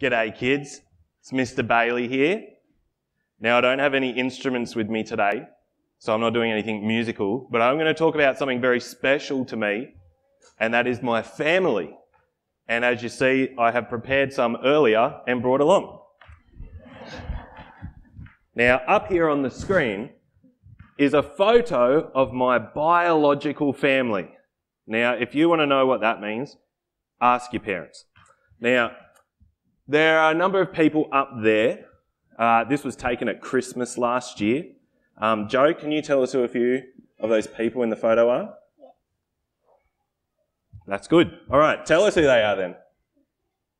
G'day, kids. It's Mr. Bailey here. Now, I don't have any instruments with me today, so I'm not doing anything musical, but I'm going to talk about something very special to me, and that is my family. And as you see, I have prepared some earlier and brought along. Now, up here on the screen is a photo of my biological family. Now, if you want to know what that means, ask your parents. Now, there are a number of people up there. Uh, this was taken at Christmas last year. Um, Joe, can you tell us who a few of those people in the photo are? That's good. All right, tell us who they are then.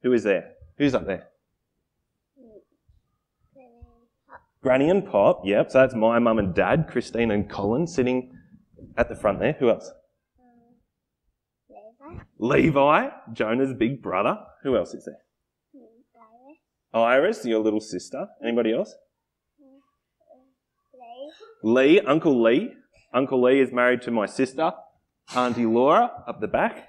Who is there? Who's up there? Granny and Pop, yep. So that's my mum and dad, Christine and Colin, sitting at the front there. Who else? Levi. Levi, Jonah's big brother. Who else is there? Oh, Iris, your little sister. Anybody else? Lee, Uncle Lee. Uncle Lee is married to my sister, Auntie Laura, up the back.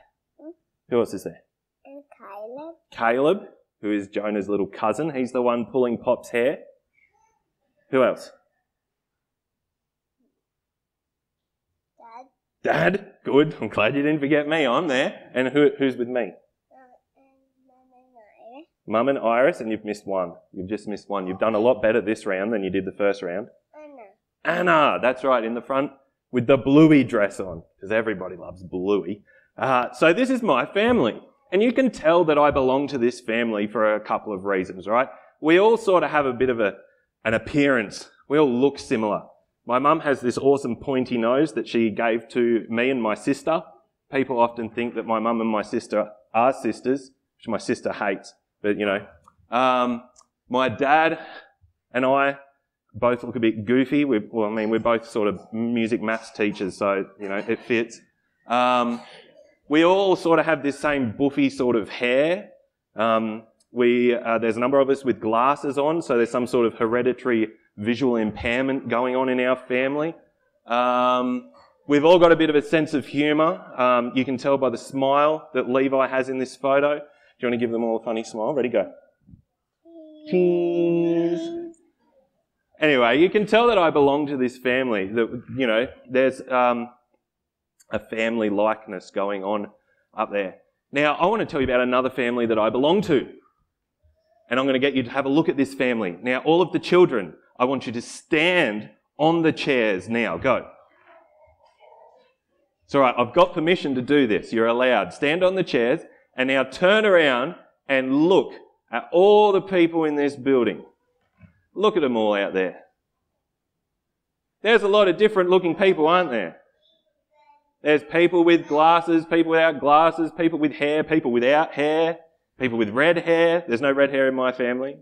Who else is there? And Caleb. Caleb, who is Jonah's little cousin. He's the one pulling Pop's hair. Who else? Dad. Dad. Good. I'm glad you didn't forget me. I'm there. And who, who's with me? Uh, and Mum and Iris. Mum and Iris, and you've missed one. You've just missed one. You've done a lot better this round than you did the first round. Anna. Anna, that's right, in the front with the bluey dress on, because everybody loves bluey. Uh, so this is my family. And you can tell that I belong to this family for a couple of reasons, right? We all sort of have a bit of a, an appearance. We all look similar. My mum has this awesome pointy nose that she gave to me and my sister. People often think that my mum and my sister are sisters, which my sister hates, but you know. Um, my dad and I both look a bit goofy. we well, I mean, we're both sort of music maths teachers, so, you know, it fits. Um, we all sort of have this same buffy sort of hair. Um, we, uh, there's a number of us with glasses on, so there's some sort of hereditary visual impairment going on in our family. Um, we've all got a bit of a sense of humour. Um, you can tell by the smile that Levi has in this photo. You want to give them all a funny smile? Ready, go. Cheese. Anyway, you can tell that I belong to this family. That you know, there's um, a family likeness going on up there. Now, I want to tell you about another family that I belong to. And I'm going to get you to have a look at this family. Now, all of the children, I want you to stand on the chairs now. Go. It's all right. I've got permission to do this. You're allowed. Stand on the chairs and now turn around and look at all the people in this building. Look at them all out there. There's a lot of different looking people, aren't there? There's people with glasses, people without glasses, people with hair, people without hair, people with red hair. There's no red hair in my family.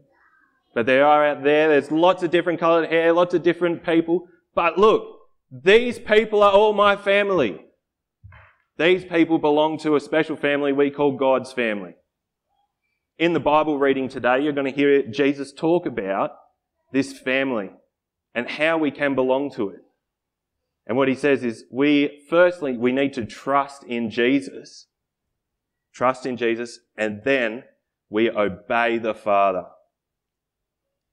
But there are out there. There's lots of different coloured hair, lots of different people. But look, these people are all my family. These people belong to a special family we call God's family. In the Bible reading today, you're going to hear Jesus talk about this family and how we can belong to it. And what he says is we, firstly, we need to trust in Jesus. Trust in Jesus, and then we obey the Father.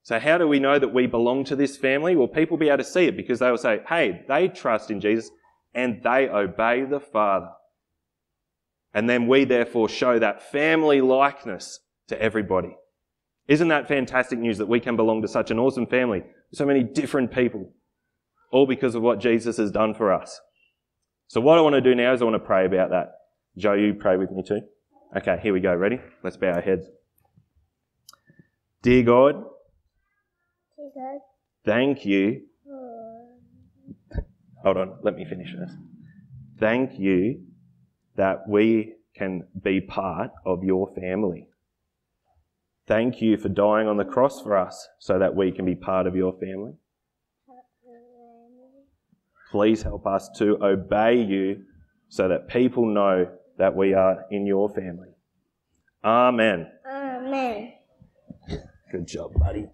So how do we know that we belong to this family? Well, people will be able to see it because they will say, hey, they trust in Jesus and they obey the Father. And then we therefore show that family likeness to everybody. Isn't that fantastic news that we can belong to such an awesome family? So many different people, all because of what Jesus has done for us. So what I want to do now is I want to pray about that. Joe, you pray with me too. Okay, here we go. Ready? Let's bow our heads. Dear God, Jesus. thank you. Hold on, let me finish this. Thank you that we can be part of your family. Thank you for dying on the cross for us so that we can be part of your family. Please help us to obey you so that people know that we are in your family. Amen. Amen. Good job, buddy.